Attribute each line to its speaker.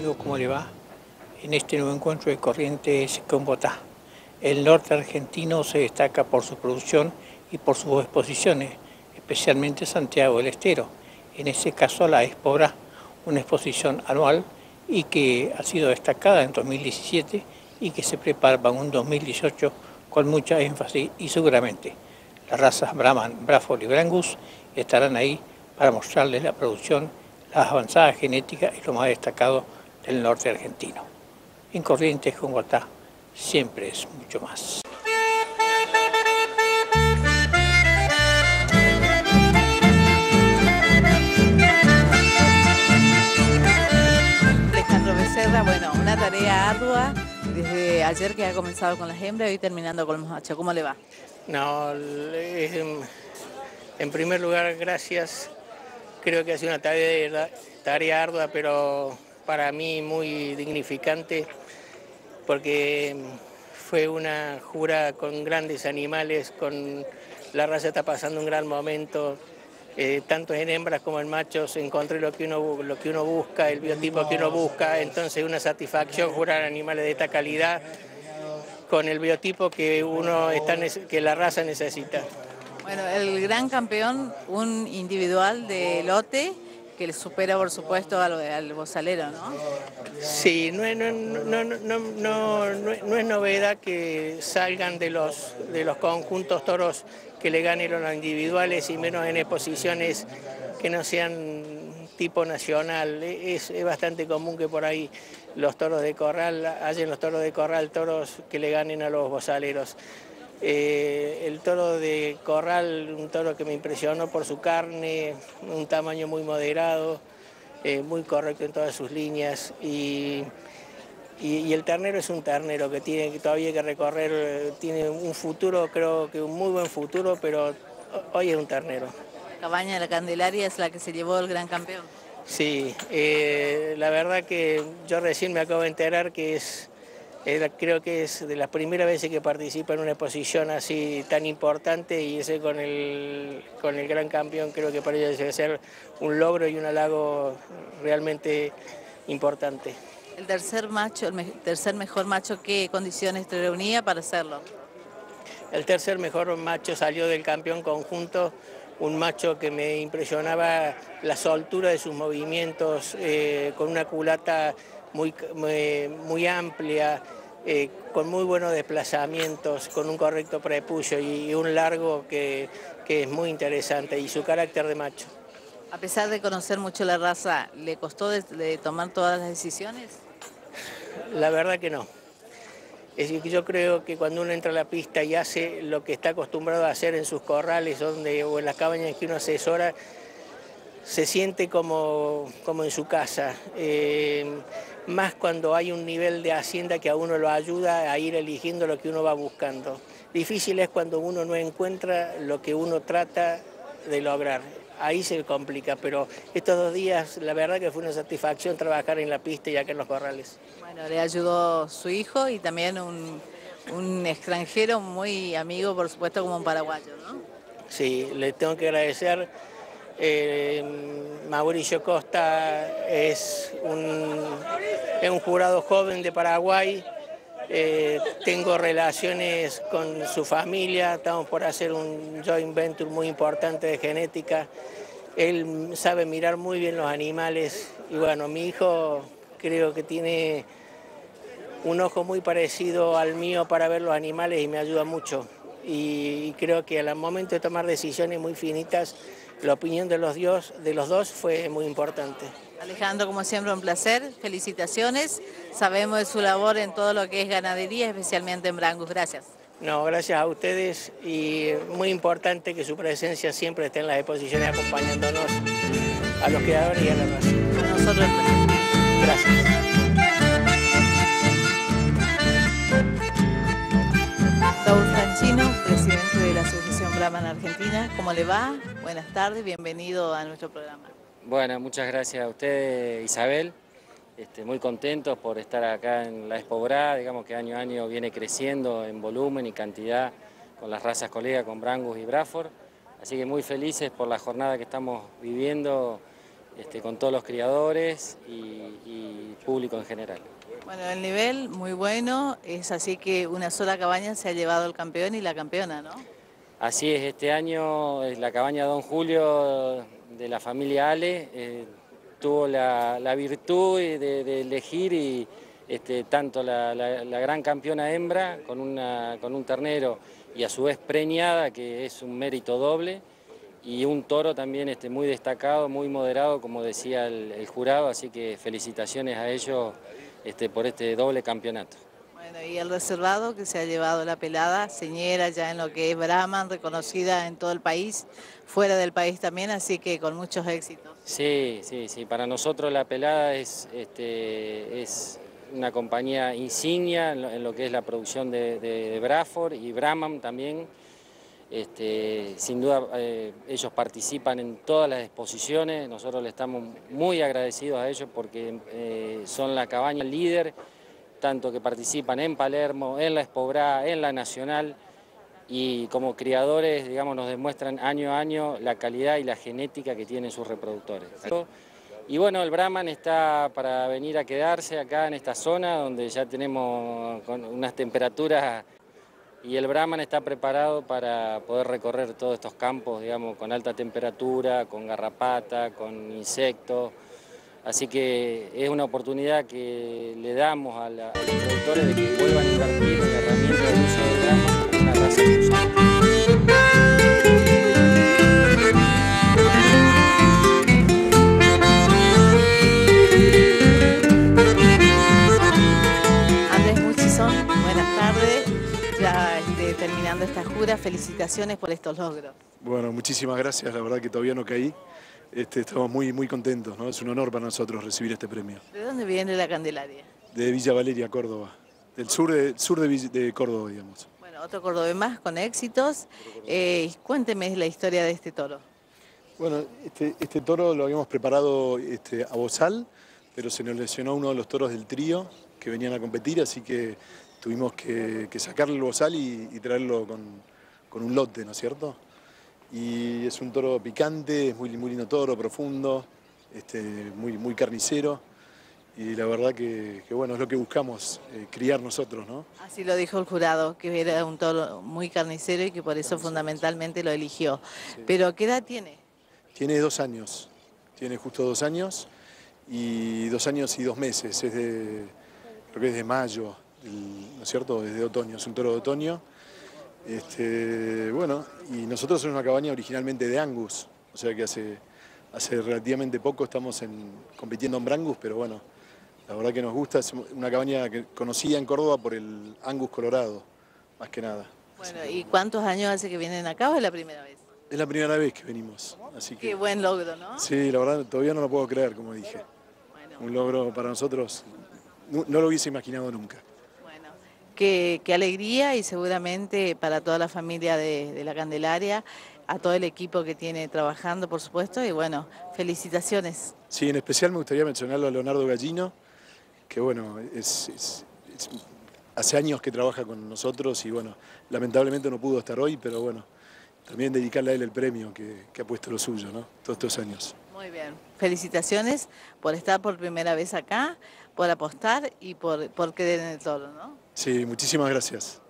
Speaker 1: amigo, ¿cómo le va? En este nuevo encuentro de Corrientes con Botá. El norte argentino se destaca por su producción y por sus exposiciones, especialmente Santiago del Estero. En este caso la Expobra, una exposición anual y que ha sido destacada en 2017 y que se prepara para un 2018 con mucha énfasis y seguramente las razas Brahman, Braford y Brangus estarán ahí para mostrarles la producción, las avanzadas genéticas y lo más destacado del norte argentino. En Corrientes con Guatá siempre es mucho más.
Speaker 2: Alejandro Becerra, bueno, una tarea ardua desde ayer que ha comenzado con las hembras y terminando con los machos. ¿Cómo le va?
Speaker 1: No, en, en primer lugar, gracias. Creo que ha sido una tarea, tarea ardua, pero para mí muy dignificante, porque fue una jura con grandes animales, con la raza está pasando un gran momento, eh, tanto en hembras como en machos encontré lo que, uno, lo que uno busca, el biotipo que uno busca, entonces una satisfacción jurar animales de esta calidad con el biotipo que uno está, que la raza necesita.
Speaker 2: Bueno, el gran campeón, un individual de lote que le supera por supuesto al, al bozalero, ¿no?
Speaker 1: Sí, no es, no, no, no, es novedad que salgan de los, de los conjuntos toros que le ganen los individuales y menos en exposiciones que no sean tipo nacional. Es, es, bastante común que por ahí los toros de corral, hayan los toros de corral toros que le ganen a los bozaleros. Eh, el toro de corral, un toro que me impresionó por su carne, un tamaño muy moderado, eh, muy correcto en todas sus líneas y, y, el ternero es un ternero que tiene todavía que recorrer, tiene un futuro, creo que un muy buen futuro, pero hoy es un ternero.
Speaker 2: La cabaña de la Candelaria es la que se llevó el gran campeón.
Speaker 1: Sí, eh, la verdad que yo recién me acabo de enterar que es creo que es de las primeras veces que participa en una exposición así tan importante y ese con el, con el gran campeón creo que para ella debe ser un logro y un halago realmente importante.
Speaker 2: El tercer macho, el tercer mejor macho, ¿qué condiciones te reunía para hacerlo?
Speaker 1: El tercer mejor macho salió del campeón conjunto, un macho que me impresionaba la soltura de sus movimientos, eh, con una culata muy, muy, amplia, eh, con muy buenos desplazamientos, con un correcto prepucio y, un largo que, es muy interesante y su carácter de macho.
Speaker 2: A pesar de conocer mucho la raza, ¿le costó de, tomar todas las decisiones?
Speaker 1: La verdad que no. Es decir, yo creo que cuando uno entra a la pista y hace lo que está acostumbrado a hacer en sus corrales donde, o en las cabañas que uno asesora, se siente como, como en su casa. Eh, más cuando hay un nivel de hacienda que a uno lo ayuda a ir eligiendo lo que uno va buscando. Difícil es cuando uno no encuentra lo que uno trata de lograr. Ahí se complica, pero estos dos días la verdad que fue una satisfacción trabajar en la pista y acá en los corrales.
Speaker 2: Bueno, le ayudó su hijo y también un, un extranjero muy amigo, por supuesto, como un paraguayo, ¿no?
Speaker 1: Sí, le tengo que agradecer eh, Mauricio Costa es un, es un, jurado joven de Paraguay. Eh, tengo relaciones con su familia, estamos por hacer un joint venture muy importante de genética. Él sabe mirar muy bien los animales y bueno, mi hijo creo que tiene un ojo muy parecido al mío para ver los animales y me ayuda mucho. Y creo que al momento de tomar decisiones muy finitas, la opinión de los, dios, de los dos fue muy importante.
Speaker 2: Alejandro, como siempre, un placer. Felicitaciones. Sabemos de su labor en todo lo que es ganadería, especialmente en Brangus. Gracias.
Speaker 1: No, gracias a ustedes y muy importante que su presencia siempre esté en las exposiciones acompañándonos a los creadores y a la raza.
Speaker 2: nosotros.
Speaker 1: Gracias.
Speaker 2: Argentina. ¿Cómo le va? Buenas tardes, bienvenido a nuestro programa.
Speaker 3: Bueno, muchas gracias a usted, Isabel. Este, muy contentos por estar acá en la Expo digamos que año a año viene creciendo en volumen y cantidad con las razas colegas, con Brangus y Braford. Así que muy felices por la jornada que estamos viviendo este, con todos los criadores y, público en general.
Speaker 2: Bueno, el nivel muy bueno, es así que una sola cabaña se ha llevado el campeón y la campeona, ¿no?
Speaker 3: Así es, este año es la cabaña Don Julio de la familia Ale eh, tuvo la, virtud de, elegir y este, tanto la, gran campeona hembra con, una, con un ternero y a su vez preñada, que es un mérito doble, y un toro también este, muy destacado, muy moderado, como decía el, jurado, así que felicitaciones a ellos este, por este doble campeonato.
Speaker 2: Bueno, y el reservado que se ha llevado la pelada, señera ya en lo que es Brahman, reconocida en todo el país, fuera del país también, así que con muchos éxitos.
Speaker 3: Sí, sí, sí, para nosotros la pelada es, este, es una compañía insignia en lo, que es la producción de, de, y Brahman también. Este, sin duda eh, ellos participan en todas las exposiciones, nosotros le estamos muy agradecidos a ellos porque eh, son la cabaña líder, tanto que participan en Palermo, en la Espobra, en la Nacional y como criadores, digamos, nos demuestran año a año la calidad y la genética que tienen sus reproductores. Y bueno, el Brahman está para venir a quedarse acá en esta zona donde ya tenemos unas temperaturas y el Brahman está preparado para poder recorrer todos estos campos, digamos, con alta temperatura, con garrapata, con insectos. Así que es una oportunidad que le damos a, los productores de que vuelvan a invertir en herramientas de uso del Brahman como una raza
Speaker 2: terminando esta jura. Felicitaciones por estos logros.
Speaker 4: Bueno, muchísimas gracias. La verdad que todavía no caí. Este, estamos muy, muy contentos. ¿no? Es un honor para nosotros recibir este premio.
Speaker 2: ¿De dónde viene la Candelaria?
Speaker 4: De Villa Valeria, Córdoba. Del sur de, sur de, Córdoba, digamos.
Speaker 2: Bueno, otro cordobés más con éxitos. Eh, cuénteme la historia de este toro.
Speaker 4: Bueno, este, este toro lo habíamos preparado este, a Bozal, pero se nos lesionó uno de los toros del trío que venían a competir, así que tuvimos que, sacarle el bozal y, traerlo con, un lote, ¿no es cierto? Y es un toro picante, es muy, muy lindo toro, profundo, este, muy, muy carnicero. Y la verdad que, bueno, es lo que buscamos, eh, criar nosotros, ¿no?
Speaker 2: Así lo dijo el jurado, que era un toro muy carnicero y que por eso fundamentalmente lo eligió. Pero, ¿qué edad tiene?
Speaker 4: Tiene dos años, tiene justo dos años y dos años y dos meses, es de, creo que es de mayo, ¿no es cierto?, desde otoño, es un toro de otoño. Este, bueno, y nosotros somos una cabaña originalmente de Angus, o sea que hace, hace relativamente poco estamos compitiendo en Brangus, pero bueno, la verdad que nos gusta, es una cabaña que conocida en Córdoba por el Angus Colorado, más que nada.
Speaker 2: Bueno, ¿y cuántos años hace que vienen acá o es la primera vez?
Speaker 4: Es la primera vez que venimos, así que...
Speaker 2: Qué buen logro, ¿no?
Speaker 4: Sí, la verdad todavía no lo puedo creer, como dije. Un logro para nosotros, no lo hubiese imaginado nunca.
Speaker 2: Qué, alegría y seguramente para toda la familia de, la Candelaria, a todo el equipo que tiene trabajando, por supuesto, y bueno, felicitaciones.
Speaker 4: Sí, en especial me gustaría mencionarlo a Leonardo Gallino, que bueno, hace años que trabaja con nosotros y bueno, lamentablemente no pudo estar hoy, pero bueno, también dedicarle a él el premio que, ha puesto lo suyo, ¿no? Todos estos años.
Speaker 2: Muy bien, felicitaciones por estar por primera vez acá, por apostar y por, por creer en el toro, ¿no?
Speaker 4: Sí, muchísimas gracias.